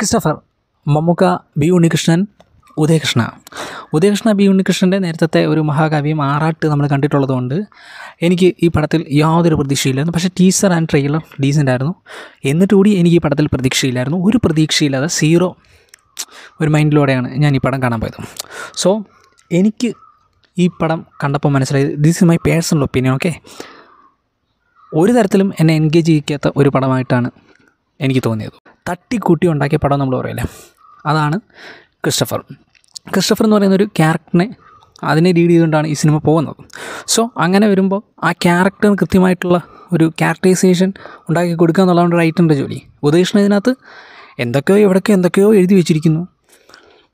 Christopher Mammookka B Unnikrishnan Udayakrishna. Udayakrishna B ഉണ്ണികൃഷ്ണന്റെ നേരത്തെ ഒരു മഹാകാവ്യം ആറാട്ട് നമ്മൾ കണ്ടിട്ടുള്ളതുകൊണ്ട് എനിക്ക് ഈ പടത്തിൽ യാതൊരു പ്രതീക്ഷയില്ലായിരുന്നു. പക്ഷേ ടീസർ ആൻഡ് ട്രെയിലർ ഡീസന്റ് ആയിരുന്നു. എന്നിട്ട് കൂടി എനിക്ക് ഈ പടത്തിൽ പ്രതീക്ഷയില്ലായിരുന്നു. ഒരു പ്രതീക്ഷയില്ലാതെ സീറോ ഒരു മൈൻഡിലൂടെയാണ് ഞാൻ ഈ പടം കാണാൻ പോയത്. സോ എനിക്ക് ഈ പടം കണ്ടപ്പോൾ മനസ്സിലായത് this is my personal opinion okay ഒരു തരത്തിലും എന്നെ എൻഗേജ് ചെയ്യിക്കാത്ത ഒരു പടമായിട്ടാണ് എനിക്ക് തോന്നിയത്. തട്ടിക്കൂട്ടി ഉണ്ടാക്കിയ പടം നമ്മൾ പറയില്ലേ? അതാണ് ക്രിസ്റ്റഫർ. ക്രിസ്റ്റഫർ എന്ന് പറയുന്ന ഒരു ക്യാരക്ടറിനെ അതിനെ ലീഡ് ചെയ്തുകൊണ്ടാണ് ഈ സിനിമ പോകുന്നത്. സോ അങ്ങനെ വരുമ്പോൾ ആ ക്യാരക്ടറിന് കൃത്യമായിട്ടുള്ള ഒരു ക്യാരക്ടറൈസേഷൻ ഉണ്ടാക്കി കൊടുക്കുക എന്നുള്ളതാണ് റൈറ്ററിന്റെ ജോലി. ഉദയകൃഷ്ണൻ ഇതിനകത്ത് എന്തൊക്കെയോ എവിടെയൊക്കെ എന്തൊക്കെയോ എഴുതി വെച്ചിരിക്കുന്നു.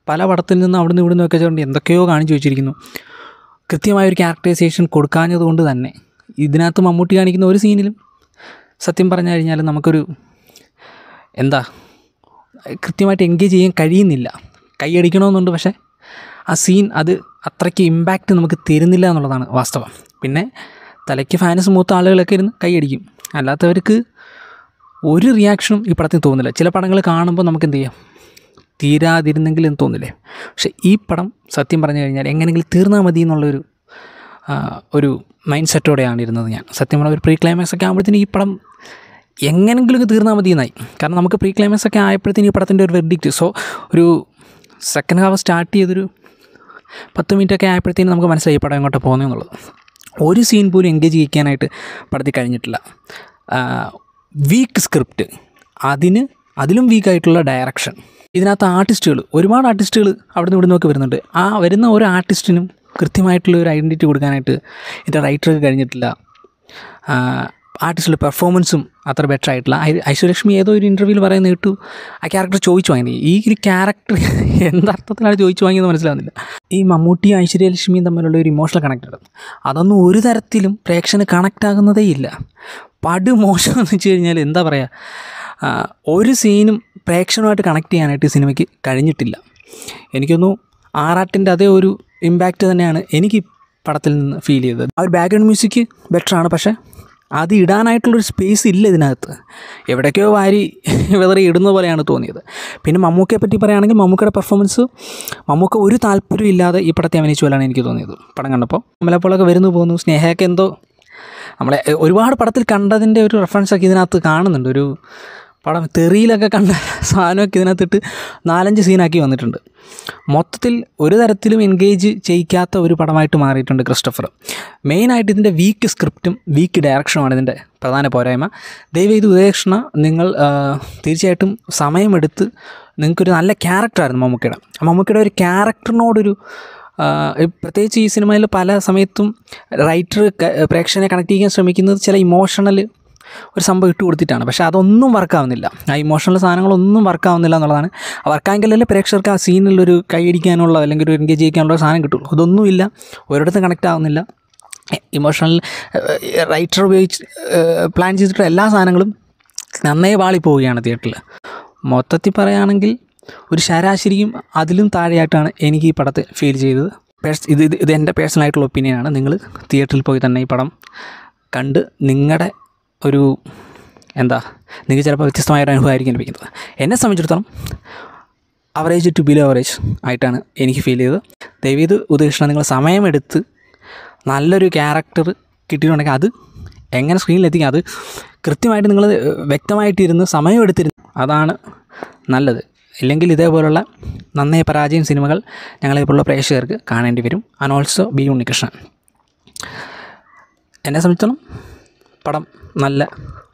പല പടത്തിൽ നിന്ന് അവിടെ നിന്ന് ഇവിടെ നിന്നൊക്കെ ചേർന്ന് എന്തൊക്കെയോ കാണിച്ചു വെച്ചിരിക്കുന്നു. കൃത്യമായൊരു ക്യാരക്ടറൈസേഷൻ കൊടുക്കാഞ്ഞത് കൊണ്ട് തന്നെ ഇതിനകത്ത് മമ്മൂട്ടി കാണിക്കുന്ന ഒരു സീനിലും സത്യം പറഞ്ഞു കഴിഞ്ഞാൽ നമുക്കൊരു എന്താ? കൃത്യമായിട്ട് എൻഗേജ് ചെയ്യാൻ കഴിയുന്നില്ല. കൈയടിക്കണമെന്നുണ്ട് പക്ഷേ ആ സീൻ അത് അത്രയ്ക്ക് ഇമ്പാക്റ്റ് നമുക്ക് തരുന്നില്ല എന്നുള്ളതാണ് വാസ്തവം. പിന്നെ തലയ്ക്ക് ഫാൻസ് മൂത്ത ആളുകളൊക്കെ ഇരുന്ന് കൈയടിക്കും അല്ലാത്തവർക്ക് ഒരു റിയാക്ഷനും ഈ പടത്തിന് തോന്നില്ല ചില പടങ്ങൾ കാണുമ്പോൾ നമുക്ക് എന്ത് ചെയ്യാം? തീരാതിരുന്നെങ്കിൽ എന്ന് തോന്നില്ലേ? പക്ഷേ ഈ പടം സത്യം പറഞ്ഞു കഴിഞ്ഞാൽ എങ്ങനെയെങ്കിലും തീർന്നാൽ മതി എന്നുള്ളൊരു ഒരു മൈൻഡ് സെറ്റോടെയാണ് ഇരുന്നത് ഞാൻ. സത്യം പറഞ്ഞാൽ ഒരു പ്രീ ക്ലൈമാക്സ് ഒക്കെ ആകുമ്പോഴത്തേന് ഈ പടം എങ്ങനെങ്കിലും തീർന്നാൽ മതി എന്നായി. കാരണം നമുക്ക് പ്രീ ക്ലൈമാക്സ് ഒക്കെ ആയപ്പോഴത്തേന് ഈ പടത്തിന്റെ ഒരു വെർഡിക്റ്റ് സോ ഒരു സെക്കൻഡ് ഹാഫ് സ്റ്റാർട്ട് ചെയ്തൊരു പത്ത് മിനിറ്റ് ഒക്കെ ആയപ്പോഴത്തേനും നമുക്ക് മനസ്സിലായി പടം എങ്ങോട്ട് പോകുന്നു എന്നുള്ളത്. ഒരു സീൻ പോലും എൻഗേജ് ചെയ്യിക്കാനായിട്ട് പടത്തിൽ കഴിഞ്ഞിട്ടില്ല. വീക്ക് സ്ക്രിപ്റ്റ് അതിന് അതിലും വീക്കായിട്ടുള്ള ഡയറക്ഷൻ ഇതിനകത്ത് ആർട്ടിസ്റ്റുകൾ ഒരുപാട് ആർട്ടിസ്റ്റുകൾ അവിടെ നിന്ന് ഇവിടെ നിന്നൊക്കെ വരുന്നുണ്ട്. ആ വരുന്ന ഓരോ ആർട്ടിസ്റ്റിനും കൃത്യമായിട്ടുള്ള ഒരു ഐഡന്റിറ്റി കൊടുക്കാനായിട്ട് ഇതിന്റെ റൈറ്റർക്ക് കഴിഞ്ഞിട്ടില്ല. ആർട്ടിസ്റ്റുടെ പെർഫോമൻസും അത്ര ബെറ്റർ ആയിട്ടില്ല. ഐശ്വലക്ഷ്മി ഏതോ ഒരു ഇന്റർവ്യൂവിൽ പറയുന്ന കേട്ടു. ആ ക്യാരക്ടർ ചോദിച്ചു വാങ്ങി ഈ ഒരു ക്യാരക്ടർ എന്തർത്ഥത്തിലാണ് ചോദിച്ചു വാങ്ങിയെന്ന് മനസ്സിലാവുന്നില്ല. ഈ മമ്മൂട്ടിയും ഐശ്വര്യലക്ഷ്മിയും തമ്മിലുള്ള ഒരു ഇമോഷണൽ കണക്റ്റഡ് അതൊന്നും ഒരു തരത്തിലും പ്രേക്ഷകന് കണക്റ്റ് ആകുന്നതേ ഇല്ല. പടു മോശം എന്ന് വെച്ച് കഴിഞ്ഞാൽ എന്താ പറയുക ഒരു സീനും പ്രേക്ഷകനുമായിട്ട് കണക്ട് ചെയ്യാനായിട്ട് സിനിമയ്ക്ക് കഴിഞ്ഞിട്ടില്ല. എനിക്കൊന്നു ആറാട്ടിന്റെ അതേ ഒരു ഇമ്പാക്റ്റ് തന്നെയാണ് എനിക്ക് പടത്തിൽ നിന്ന് ഫീൽ ചെയ്തത്. ആ ഒരു ബാക്ക്ഗ്രൗണ്ട് മ്യൂസിക് ബെറ്ററാണ് പക്ഷേ അത് ഇടാനായിട്ടുള്ളൊരു സ്പേസ് ഇല്ല ഇതിനകത്ത്. എവിടേക്കോ വാരി വെതറി ഇടുന്ന പോലെയാണ് തോന്നിയത്. പിന്നെ മമ്മൂക്കയെ പറ്റി പറയുകയാണെങ്കിൽ മമ്മൂക്കയുടെ പെർഫോമൻസ് മമ്മൂക്ക ഒരു താല്പര്യം ഇല്ലാതെ ഈ പടത്തെ അഭിനയിച്ചു പോലെയാണ് എനിക്ക് തോന്നിയത്. പടം കണ്ടപ്പോൾ നമ്മളെപ്പോഴൊക്കെ വരുന്നു പോകുന്നു. സ്നേഹയൊക്കെ എന്തോ നമ്മളെ ഒരുപാട് പടത്തിൽ കണ്ടതിന്റെ ഒരു റെഫറൻസൊക്കെ ഇതിനകത്ത് കാണുന്നുണ്ട്. ഒരു പടം തെറിയിലൊക്കെ കണ്ട സാധനമൊക്കെ ഇതിനകത്തിട്ട് നാലഞ്ച് സീനാക്കി വന്നിട്ടുണ്ട്. മൊത്തത്തിൽ ഒരു തരത്തിലും എൻഗേജ് ചെയ്യിക്കാത്ത ഒരു പടമായിട്ട് മാറിയിട്ടുണ്ട് ക്രിസ്റ്റഫർ. മെയിനായിട്ട് ഇതിന്റെ വീക്ക് സ്ക്രിപ്റ്റും വീക്ക് ഡയറക്ഷനുമാണ് ഇതിന്റെ പ്രധാന പോരായ്മ. ദയവ് ഇത് ഉദയകൃഷ്ണ നിങ്ങൾ തീർച്ചയായിട്ടും സമയമെടുത്ത് നിങ്ങൾക്കൊരു നല്ല ക്യാരക്ടറായിരുന്നു മമ്മൂക്കയുടെ. മമ്മൂക്കയുടെ ഒരു ക്യാരക്ടറിനോടൊരു പ്രത്യേകിച്ച് ഈ സിനിമയിൽ പല സമയത്തും റൈറ്റർ പ്രേക്ഷകനെ കണക്ട് ചെയ്യാൻ ശ്രമിക്കുന്നത് ചില ഇമോഷണൽ ഒരു സംഭവം ഇട്ട് കൊടുത്തിട്ടാണ്. പക്ഷേ അതൊന്നും വർക്കാവുന്നില്ല. ആ ഇമോഷണൽ സാധനങ്ങളൊന്നും വർക്കാവുന്നില്ല എന്നുള്ളതാണ്. വർക്കായെങ്കിലല്ലേ പ്രേക്ഷകർക്ക് ആ സീനിലൊരു കൈയടിക്കാനുള്ള അല്ലെങ്കിൽ ഒരു എൻഗേജ് ചെയ്യിക്കാനുള്ള സാധനം കിട്ടുള്ളൂ. അതൊന്നുമില്ല ഒരിടത്തും കണക്റ്റ് ആവുന്നില്ല. ഇമോഷണൽ റൈറ്റർ ഉപയോഗിച്ച് പ്ലാൻ ചെയ്തിട്ടുള്ള എല്ലാ സാധനങ്ങളും നന്നേ വാളിപ്പോവുകയാണ് തിയേറ്ററിൽ മൊത്തത്തിൽ പറയുകയാണെങ്കിൽ ഒരു ശരാശരിയും അതിലും താഴെയായിട്ടാണ് എനിക്ക് ഈ പടത്തെ ഫീൽ ചെയ്തത്. പേഴ്സ് ഇത് ഇത് ഇത് എന്റെ പേഴ്സണലായിട്ടുള്ള ഒപ്പീനിയനാണ് നിങ്ങൾ തിയേറ്ററിൽ പോയി തന്നെ ഈ പടം കണ്ട് നിങ്ങളുടെ ഒരു എന്താ നിങ്ങൾക്ക് ചിലപ്പോൾ വ്യത്യസ്തമായ ഒരു അനുഭവമായിരിക്കും ലഭിക്കുന്നത്. എന്നെ സംബന്ധിച്ചിടത്തോളം അവറേജ് ടു ബിലോ അവറേജ് ആയിട്ടാണ് എനിക്ക് ഫീൽ ചെയ്തത്. ദയവീത് ഉദ്ദേശിച്ച നിങ്ങൾ സമയമെടുത്ത് നല്ലൊരു ക്യാരക്ടർ കിട്ടിയിട്ടുണ്ടെങ്കിൽ അത് എങ്ങനെ സ്ക്രീനിൽ എത്തിക്കുക അത് കൃത്യമായിട്ട് നിങ്ങൾ വ്യക്തമായിട്ടിരുന്ന് സമയമെടുത്തിരുന്ന് അതാണ് നല്ലത്. ഇല്ലെങ്കിൽ ഇതേപോലുള്ള നന്നേ പരാജയം സിനിമകൾ ഞങ്ങളിപ്പോഴുള്ള പ്രേക്ഷകർക്ക് കാണേണ്ടി വരും. ആൻഡ് ഓൾസോ ബി ഉണ്ണികൃഷ്ണൻ എന്നെ സംബന്ധിച്ചോളം പടം നല്ല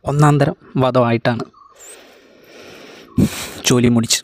ഒന്നാം തരം വധമായിട്ടാണ് ജോലി മുടിച്ച്